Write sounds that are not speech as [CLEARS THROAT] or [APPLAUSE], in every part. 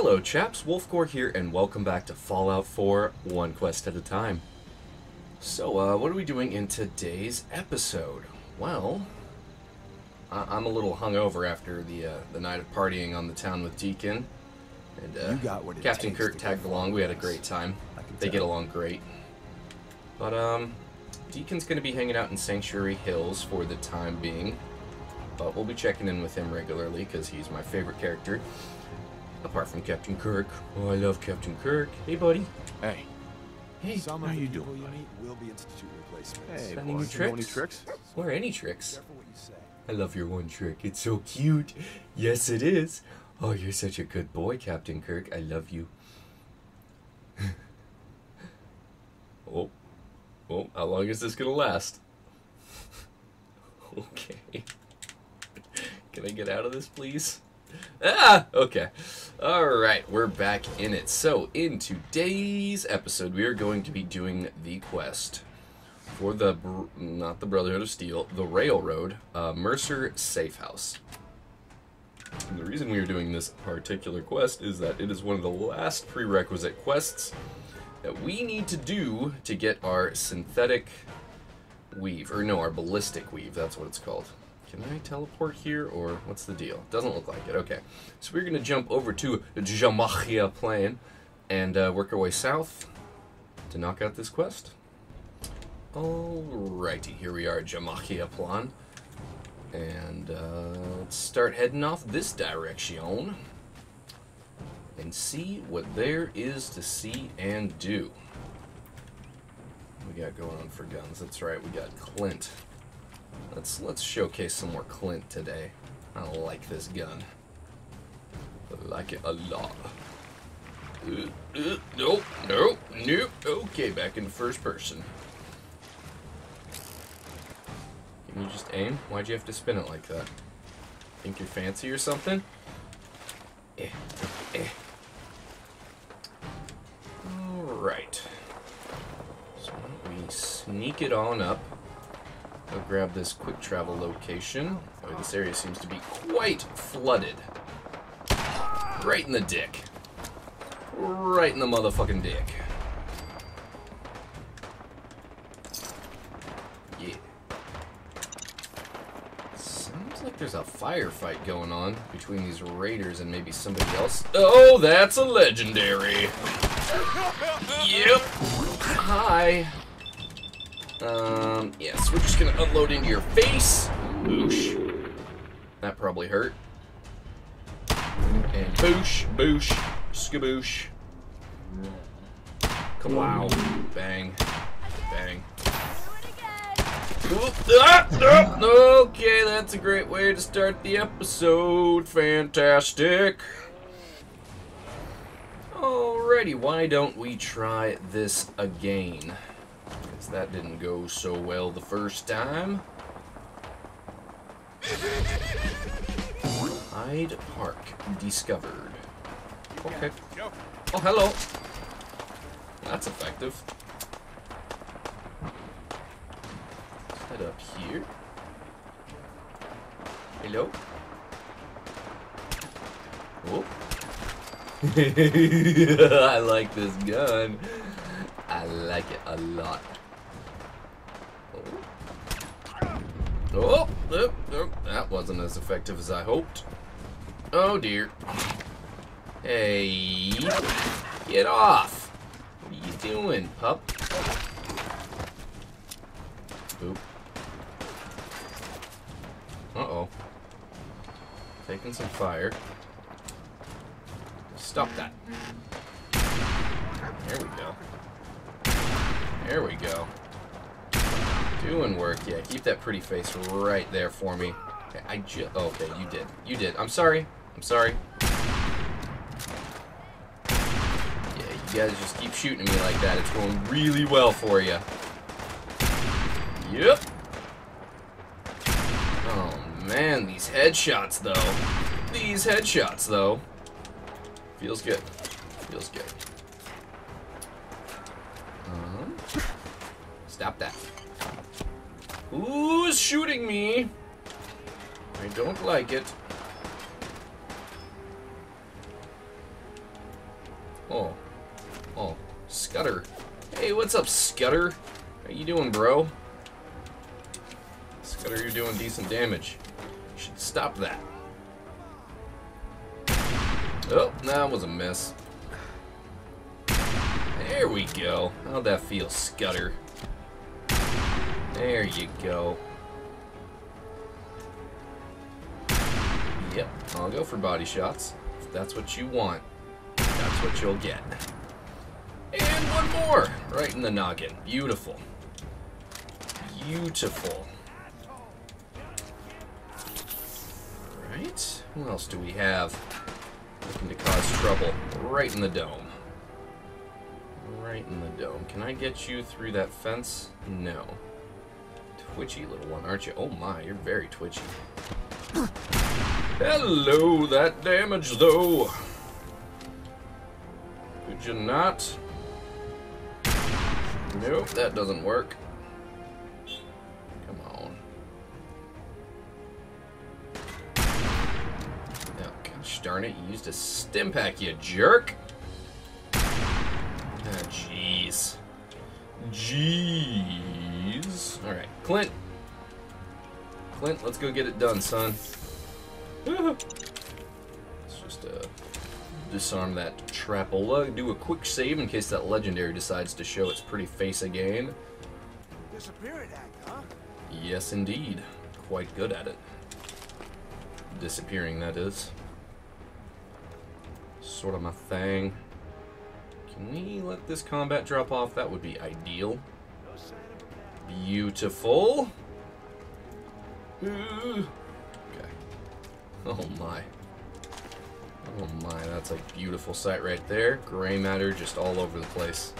Hello chaps, Wolfgore here, and welcome back to Fallout 4, one quest at a time. So, uh, what are we doing in today's episode? Well, I I'm a little hungover after the uh, the night of partying on the town with Deacon, and uh, You got what it Captain Kirk tagged along. We had a great time. They tell. get along great. But um, Deacon's gonna be hanging out in Sanctuary Hills for the time being. But we'll be checking in with him regularly because he's my favorite character. Apart from Captain Kirk. Oh, I love Captain Kirk. Hey, buddy. Hey, Hey, Some How of the you doing, you buddy? meet will be institute replacements. hey, Any boss, new any tricks? tricks? or any tricks. Careful what you say. I love your one trick. It's so cute. Yes, it is. Oh, you're such a good boy, Captain Kirk. I love you. [LAUGHS] oh. Oh, how long is this gonna last? [LAUGHS] okay. [LAUGHS] Can I get out of this, please? Ah! Okay. Alright, we're back in it. So, in today's episode, we are going to be doing the quest for the not the Brotherhood of Steel, the Railroad, uh, Mercer Safe House. And the reason we are doing this particular quest is that it is one of the last prerequisite quests that we need to do to get our synthetic weave, or no, our ballistic weave. That's what it's called. Can I teleport here, or what's the deal? Doesn't look like it. Okay, so we're gonna jump over to Jamaica Plain and uh, work our way south to knock out this quest. Alrighty, here we are at Jamaica Plain. And uh, let's start heading off this direction and see what there is to see and do. We got going on for guns. That's right, we got Clint. Let's let's showcase some more Clint today. I like this gun. I like it a lot. Uh, uh, nope, nope, nope. Okay, back in first person. Can you just aim? Why'd you have to spin it like that? Think you're fancy or something? Eh, eh. Alright. So why don't we sneak it on up. Go grab this quick travel location. Oh, this area seems to be quite flooded. Right in the dick. Right in the motherfucking dick. Yeah. Sounds like there's a firefight going on between these raiders and maybe somebody else. Oh, that's a legendary. Yep. Hi. Um, yes, we're just gonna unload into your face. Boosh. That probably hurt. And boosh, boosh, skaboosh. Wow. Bang. Bang. Oop, ah, ah, Okay, that's a great way to start the episode. Fantastic. Alrighty, why don't we try this again? That didn't go so well the first time. Hyde Park discovered. Okay. Oh, hello. That's effective. Head up here. Hello? Oh. [LAUGHS] I like this gun. I like it a lot. Oh. Oh, oh, oh, that wasn't as effective as I hoped. Oh dear. Hey, get off. What are you doing, pup? Oop. Uh-oh. Taking some fire. Stop that. There we go. There we go. Doing work, yeah. Keep that pretty face right there for me. Okay, I ju- oh, okay, you did. You did. I'm sorry. I'm sorry. Yeah, you guys just keep shooting me like that. It's going really well for you. Yep. Oh, man, these headshots, though. These headshots, though. Feels good. Feels good. Um, stop that. Who's shooting me? I don't like it. Oh. Oh. Scudder. Hey, what's up, Scudder? How you doing, bro? Scudder, you're doing decent damage. You should stop that. Oh, that was a miss. There we go. How'd that feel, Scudder? There you go. Yep, I'll go for body shots. If that's what you want, that's what you'll get. And one more! Right in the noggin. Beautiful. Beautiful. Alright, What else do we have? Looking to cause trouble. Right in the dome. Right in the dome. Can I get you through that fence? No. Twitchy little one, aren't you? Oh my, you're very twitchy. Hello, that damage though. Could you not? Nope, that doesn't work. Come on. Oh, gosh darn it, you used a stim pack, you jerk. Ah, jeez. Jeez. Alright, Clint. Clint, let's go get it done, son. let's just uh, disarm that Trapola. Do a quick save in case that legendary decides to show its pretty face again. Disappearing act, huh? Yes, indeed. Quite good at it. Disappearing, that is. Sort of my thing. Can we let this combat drop off? That would be ideal. Beautiful. Okay. Oh my. Oh my, that's a beautiful sight right there. Gray matter just all over the place.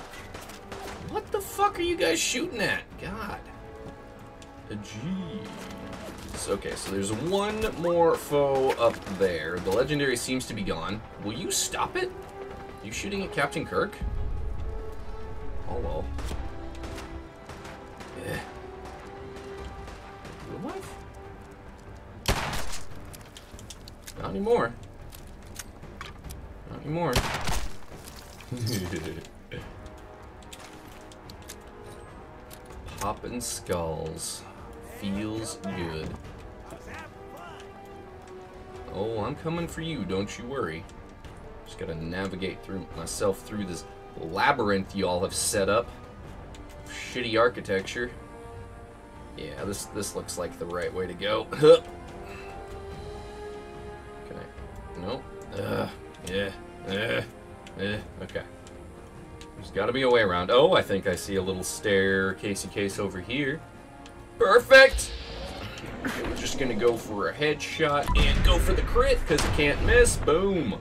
What the fuck are you guys shooting at? God. Jeez. Okay, so there's one more foe up there. The legendary seems to be gone. Will you stop it? You shooting at Captain Kirk? Oh Eh. Anymore. Not anymore. [LAUGHS] Poppin' skulls. Feels good. Oh, I'm coming for you, don't you worry. Just gotta navigate through myself through this labyrinth y'all have set up. Shitty architecture. Yeah, this this looks like the right way to go. [LAUGHS] Ugh. Yeah. Eh. Eh. Okay. There's got to be a way around. Oh, I think I see a little staircasey case over here. Perfect. We're just gonna go for a headshot and go for the crit because it can't miss. Boom.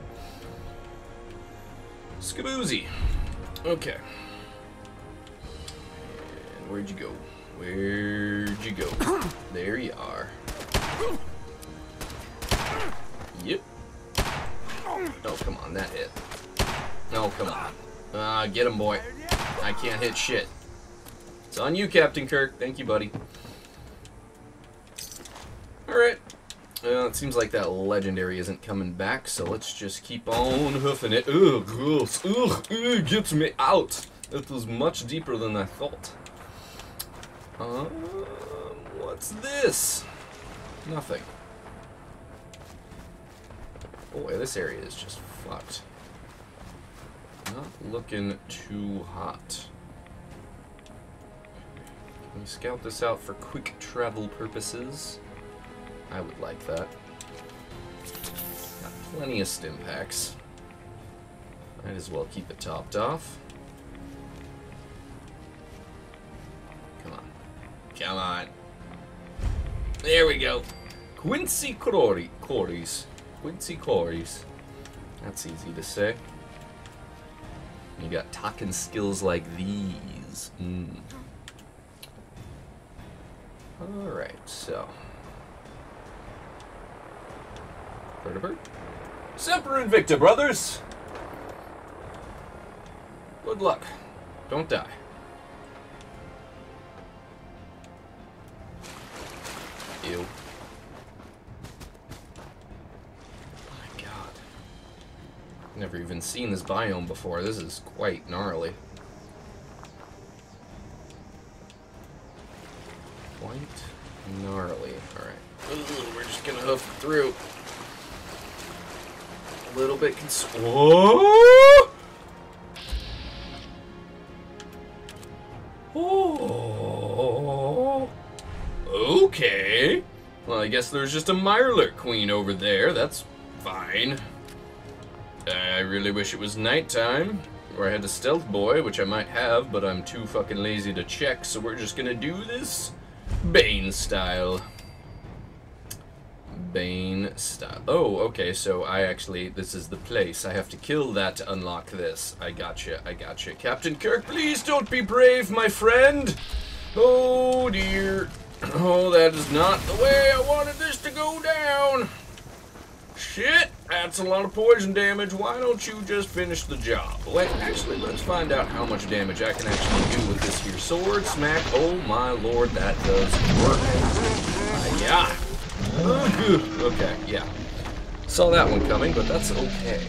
Skaboozy. Okay. And where'd you go? Where'd you go? There you are. Oh, come on, that hit. Oh, come on. Ah, uh, get him, boy. I can't hit shit. It's on you, Captain Kirk. Thank you, buddy. Alright. Uh, it seems like that legendary isn't coming back, so let's just keep on hoofing it. Ugh, gross. Ugh, ugh, get me out. It was much deeper than I thought. Um, what's this? Nothing. Boy, this area is just fucked. Not looking too hot. Can we scout this out for quick travel purposes? I would like that. Got plenty of stim packs. Might as well keep it topped off. Come on. Come on. There we go. Quincy Quarry. Quarries. Quincy Quarries. That's easy to say. You got talking skills like these. Mm. Alright, so. Vertibird? Semper Invicta, brothers! Good luck. Don't die. Ew. Oh my god. Never even seen this biome before. This is quite gnarly. Quite gnarly. Alright. We're just gonna hoof through. A little bit cons- Whoa! Oh. Okay. Well, I guess there's just a Mirelurk queen over there. That's fine. I really wish it was nighttime, or I had a stealth boy, which I might have, but I'm too fucking lazy to check, so we're just gonna do this Bane style. Bane style. Oh, okay, so I actually, this is the place. I have to kill that to unlock this. I gotcha, I gotcha. Captain Kirk, please don't be brave, my friend! Oh dear. [CLEARS THROAT] Oh, that is not the way I wanted this to go down! Shit, that's a lot of poison damage. Why don't you just finish the job? Wait, actually, let's find out how much damage I can actually do with this here sword smack. Oh my lord, that does work. Yeah. Oh, okay, yeah. Saw that one coming, but that's okay.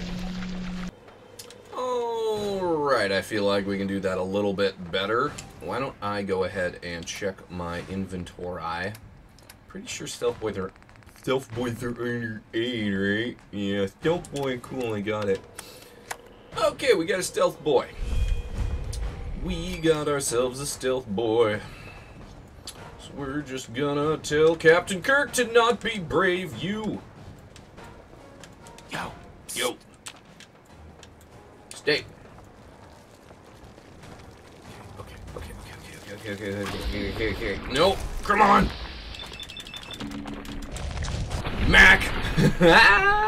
Alright, I feel like we can do that a little bit better. Why don't I go ahead and check my inventory? Pretty sure Stealth Boy Stealth Boy 308, right? Yeah, Stealth Boy, cool, I got it. Okay, we got a Stealth Boy. We got ourselves a Stealth Boy. So we're just gonna tell Captain Kirk to not be brave, you. Yo. Yo. Stay. Okay, okay, okay, okay, okay, okay, okay, okay, okay, okay. No, come on. Mac. [LAUGHS] yeah.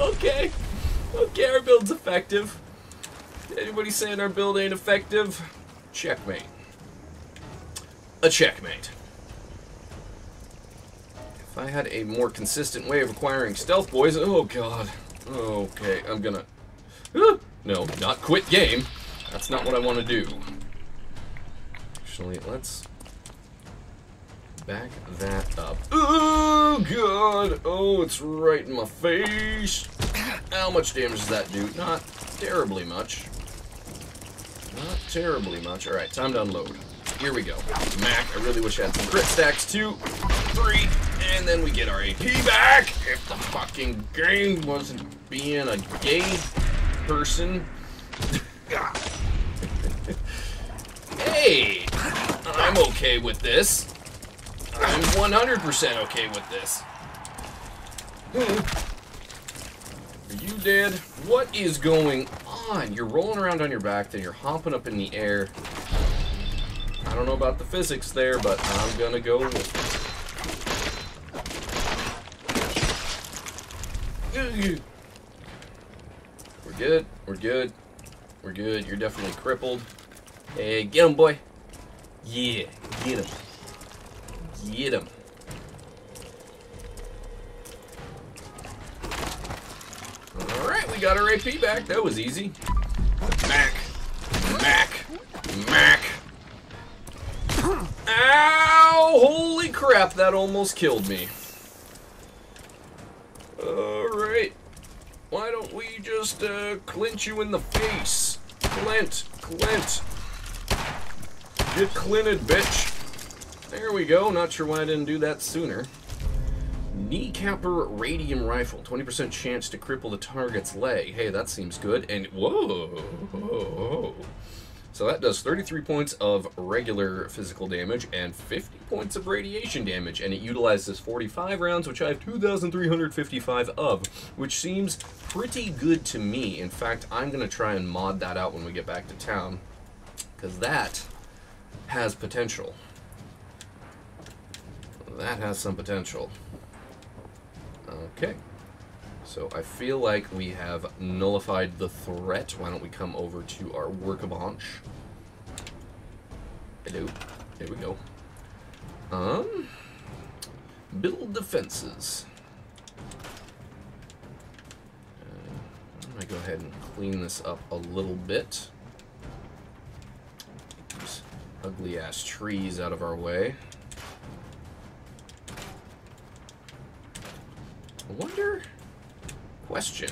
Okay. Okay, our build's effective. Anybody saying our build ain't effective? Checkmate. A checkmate. If I had a more consistent way of acquiring stealth boys, oh god. Okay, I'm gonna. Ah, no, not quit game. That's not what I want to do. Actually, let's back that up. Oh god! Oh, it's right in my face. How much damage does that do? Not terribly much. Not terribly much. All right, time to unload. Here we go. Mac, I really wish I had some crit stacks. Two, three, and then we get our AP back. If the fucking game wasn't being a gay person. [LAUGHS] hey, I'm okay with this. I'm 100% okay with this. Are you dead? What is going on? You're rolling around on your back, then you're hopping up in the air. I don't know about the physics there, but I'm gonna go with it. We're good. We're good. We're good. You're definitely crippled. Hey, get him, boy. Yeah, get him. Get him. Alright, we got our AP back. That was easy. Mac. Mac. Mac. Ow! Holy crap, that almost killed me. Alright. Why don't we just uh, clinch you in the face? Clint. Clint. Get clinted, bitch. There we go. Not sure why I didn't do that sooner. Kneecapper Radium Rifle. 20% chance to cripple the target's leg. Hey, that seems good. And whoa, whoa. So that does 33 points of regular physical damage and 50 points of radiation damage. And it utilizes 45 rounds, which I have 2,355 of, which seems pretty good to me. In fact, I'm going to try and mod that out when we get back to town. Because that has potential. That has some potential. Okay. So I feel like we have nullified the threat. Why don't we come over to our workbench? Hello. There we go. Um, build defenses. Uh, I'm gonna go ahead and clean this up a little bit. Ugly ass trees out of our way. I wonder. question.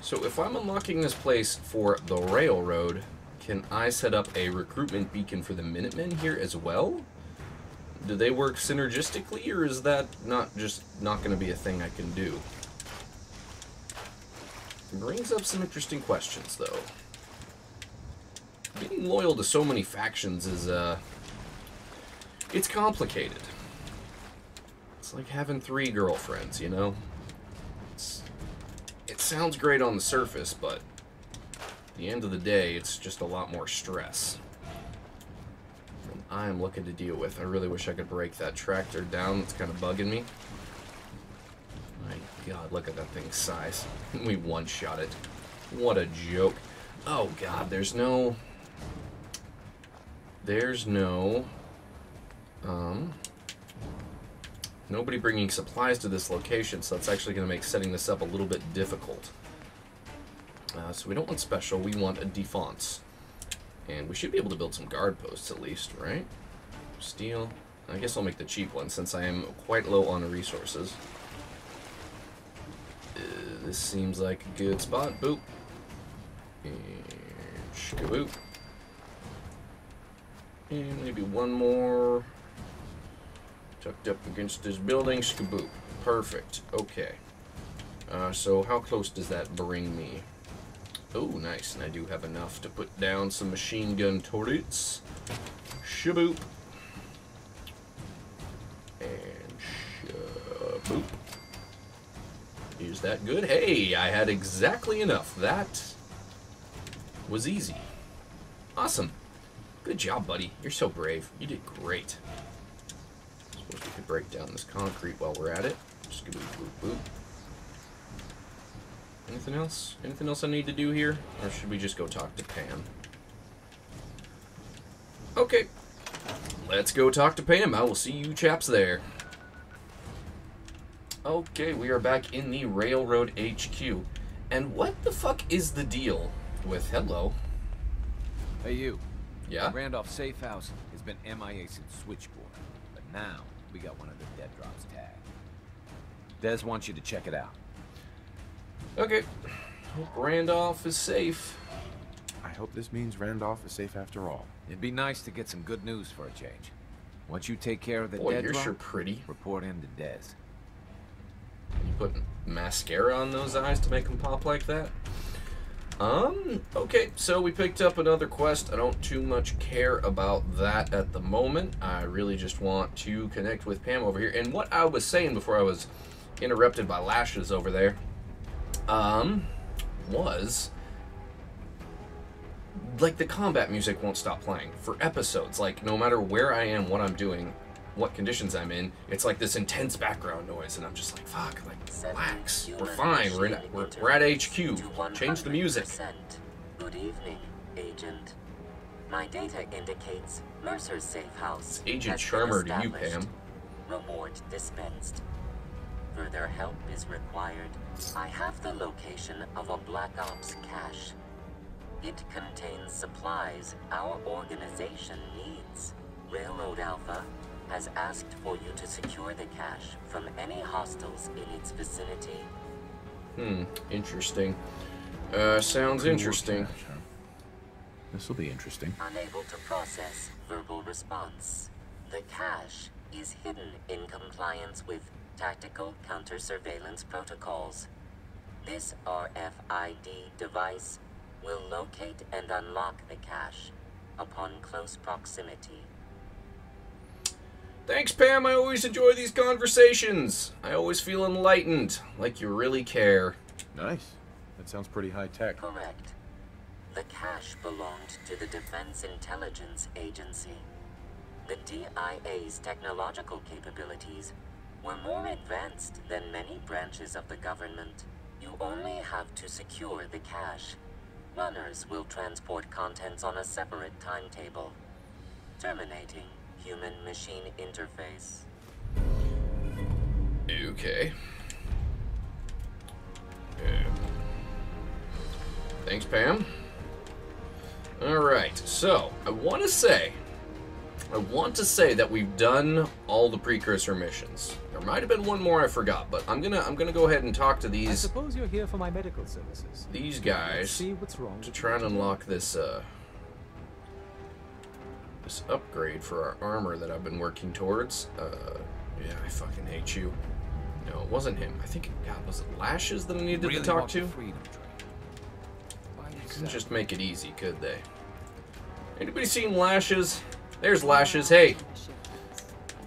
So if I'm unlocking this place for the railroad, can I set up a recruitment beacon for the Minutemen here as well? Do they work synergistically, or is that not just not going to be a thing I can do? Brings up some interesting questions, though. Being loyal to so many factions is, uh... It's complicated. It's like having three girlfriends, you know? It's, it sounds great on the surface, but at the end of the day, it's just a lot more stress. And I am looking to deal with. I really wish I could break that tractor down. It's kind of bugging me. My god, look at that thing's size. [LAUGHS] we one-shot it. What a joke. Oh god, there's no... There's no... Um... Nobody bringing supplies to this location, so that's actually going to make setting this up a little bit difficult. Uh, so we don't want special, we want a defense. And we should be able to build some guard posts at least, right? Steel. I guess I'll make the cheap one since I am quite low on resources. Uh, this seems like a good spot. Boop. And shkaboop. And maybe one more. Tucked up against this building. Skaboop. Perfect. Okay. Uh, so how close does that bring me? Oh, nice. And I do have enough to put down some machine gun turrets. Shaboop. And shaboop. Is that good? Hey, I had exactly enough. That was easy. Awesome. Good job, buddy. You're so brave. You did great. Could break down this concrete while we're at it. Scooby boop boop. Anything else? Anything else I need to do here? Or should we just go talk to Pam? Okay. Let's go talk to Pam. I will see you chaps there. Okay, we are back in the Railroad HQ. And what the fuck is the deal with hello? Hey, you. Yeah? Randolph Safe House has been MIA since Switchboard, but now we got one of the dead drops tagged. Des wants you to check it out. Okay. Hope Randolph is safe. I hope this means Randolph is safe after all. It'd be nice to get some good news for a change. Once you take care of the Boy, dead you're drop, sure pretty. report in to Des. You put mascara on those eyes to make them pop like that? Um, okay, so we picked up another quest. I don't too much care about that at the moment. I really just want to connect with Pam over here. And what I was saying before I was interrupted by lashes over there, um, was like the combat music won't stop playing for episodes. Like no matter where I am, what I'm doing, what conditions I'm in, it's like this intense background noise, and I'm just like, fuck, like relax. We're fine. We're in. We're, we're at HQ. Change the music. 100%. Good evening, Agent. My data indicates Mercer's safe house. Agent has been Charmer to you. Pam. Reward dispensed. Further help is required. I have the location of a Black Ops cache. It contains supplies our organization needs. Railroad Alpha has asked for you to secure the cache from any hostiles in its vicinity. Hmm. Interesting. Uh, sounds interesting. This will be interesting. Unable to process verbal response. The cache is hidden in compliance with tactical counter-surveillance protocols. This RFID device will locate and unlock the cache upon close proximity. Thanks, Pam. I always enjoy these conversations. I always feel enlightened, like you really care. Nice. That sounds pretty high tech. Correct. The cache belonged to the Defense Intelligence Agency. The DIA's technological capabilities were more advanced than many branches of the government. You only have to secure the cache. Runners will transport contents on a separate timetable, terminating human-machine interface. Okay. Um, Thanks, Pam. All right. So I want to say I want to say that we've done all the precursor missions. There might have been one more I forgot, but I'm gonna I'm gonna go ahead and talk to these. I these suppose you're here for my medical services. these Let's guys see what's wrong. to try and unlock this uh this upgrade for our armor that I've been working towards. Uh yeah, I fucking hate you. No, it wasn't him. I think God was it Lashes that I needed really to talk to? Freedom train. Couldn't yourself. just make it easy, could they? Anybody seen Lashes? There's Lashes. Hey,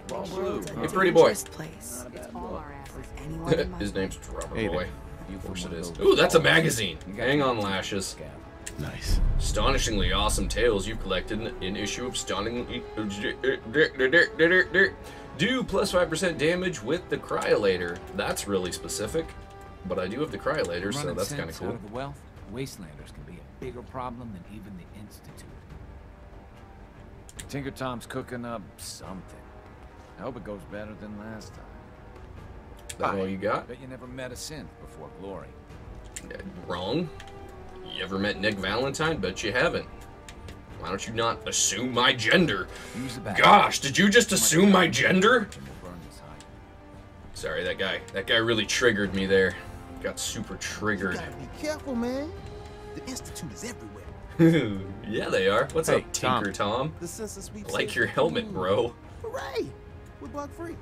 Blue. Hey, pretty boy. Place. It's all our asses. [LAUGHS] Anyone in my his name's Robert Hey, Boy. there. You Of course from it one is. of those Ooh, that's a magazine. Hang on, Lashes. Scab. Nice. Astonishingly awesome tales you've collected in issue of stunning. Do plus 5% damage with the Cryolator. That's really specific. But I do have the Cryolator, so that's kind of sense cool. Out of the wealth, wastelanders can be a bigger problem than even the Institute. Tinker Tom's cooking up something. I hope it goes better than last time. That all you got? Bet you never met a synth before Glory. Uh, Wrong. You ever met Nick Valentine? Bet you haven't. Why don't you not assume my gender? Use the back. Gosh, did you just assume my gender? And we'll burn this hydrant. Sorry, that guy. That guy really triggered me there. Got super triggered. gotta be careful, man. The Institute is everywhere. [LAUGHS] yeah, they are. What's Hey, up, Tinker Tom? The I like your helmet, bro. Hooray! We're bug free.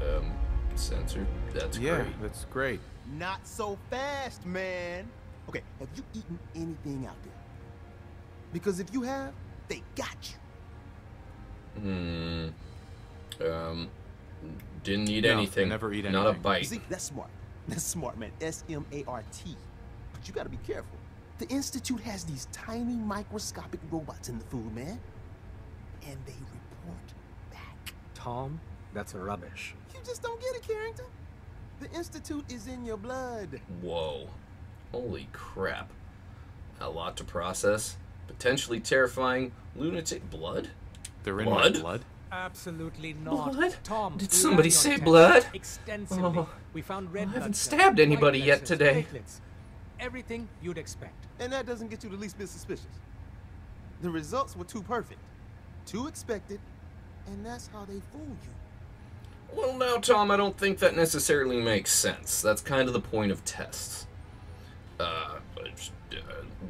Um, censored. That's Yeah, great. that's great. Not so fast, man. Okay, have you eaten anything out there? Because if you have, they got you. Hmm. Um, didn't eat No, anything. never eat anything. Not a anything. You bite. see, that's smart. That's smart, man. S M A R T. But you gotta be careful. The Institute has these tiny microscopic robots in the food, man. And they report back. Tom, that's rubbish. You just don't get it, Carrington. The Institute is in your blood. Whoa. Holy crap. A lot to process. Potentially terrifying. Lunatic blood? They're in Blood? my blood. Absolutely not. Blood? Tom, Did somebody say blood? Extensively. Oh. we found red I haven't blood stabbed anybody yet today. platelets. Everything you'd expect. And that doesn't get you the least bit suspicious. The results were too perfect, too expected, and that's how they fool you. Well, now, Tom, I don't think that necessarily makes sense. That's kind of the point of tests. Uh, but,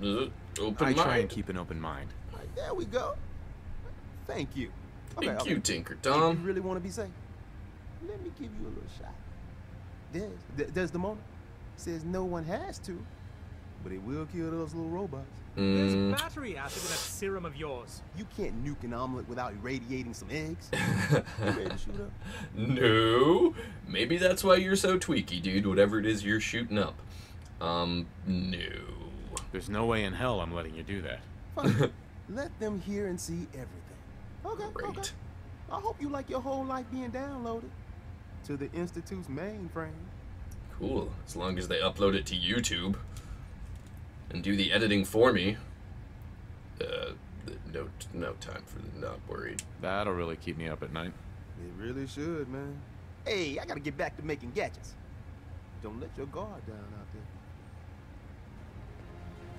uh, open I try and keep an open mind. Right, there we go. Thank you. Okay, Thank okay. you, Tinker If Tom. you really want to be safe, let me give you a little shot. Des, the Desdemona says no one has to, but it will kill those little robots. There's Mm, battery acid in that serum of yours. You can't nuke an omelet without irradiating some eggs. [LAUGHS] you ready shoot up? no. Maybe that's why you're so tweaky, dude. Whatever it is you're shooting up. Um, no. There's no way in hell I'm letting you do that. Fine. [LAUGHS] Let them hear and see everything. Okay, okay. Great. I hope you like your whole life being downloaded to the Institute's mainframe. Cool. As long as they upload it to YouTube and do the editing for me. Uh, no, no time for the not worried. That'll really keep me up at night. It really should, man. Hey, I gotta get back to making gadgets. Don't let your guard down out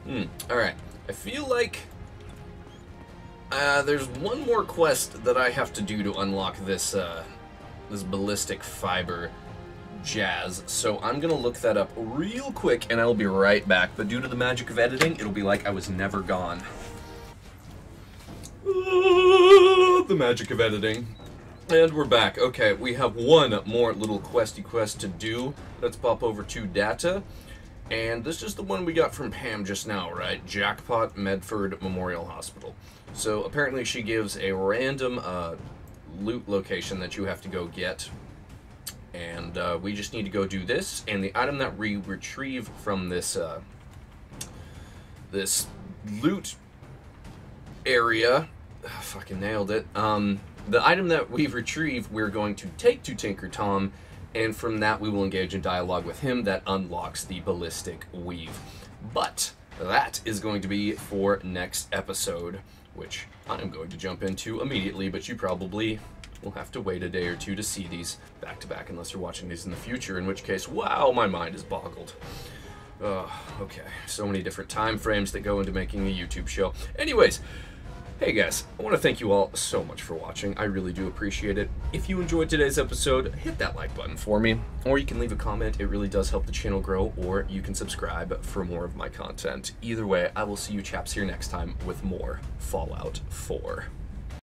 there. Hmm. All right. I feel like uh, there's one more quest that I have to do to unlock this uh, this ballistic fiber jazz. So I'm gonna look that up real quick, and I'll be right back. But due to the magic of editing, it'll be like I was never gone. Ah, the magic of editing. And we're back. Okay, we have one more little questy quest to do. Let's pop over to data. And this is the one we got from Pam just now, right? Jackpot Medford Memorial Hospital. So apparently she gives a random uh, loot location that you have to go get. And uh, we just need to go do this. And the item that we retrieve from this uh, this loot area, ah, fucking nailed it. Um, the item that we've retrieve, we're going to take to Tinker Tom, and from that we will engage in dialogue with him that unlocks the ballistic weave. But that is going to be for next episode, which I'm going to jump into immediately, but you probably will have to wait a day or two to see these back to back unless you're watching these in the future, in which case, wow, my mind is boggled. Oh, okay. So many different time frames that go into making a YouTube show. Anyways, Hey guys, I want to thank you all so much for watching. I really do appreciate it. If you enjoyed today's episode, hit that like button for me, or you can leave a comment. It really does help the channel grow, or you can subscribe for more of my content. Either way, I will see you chaps here next time with more Fallout 4.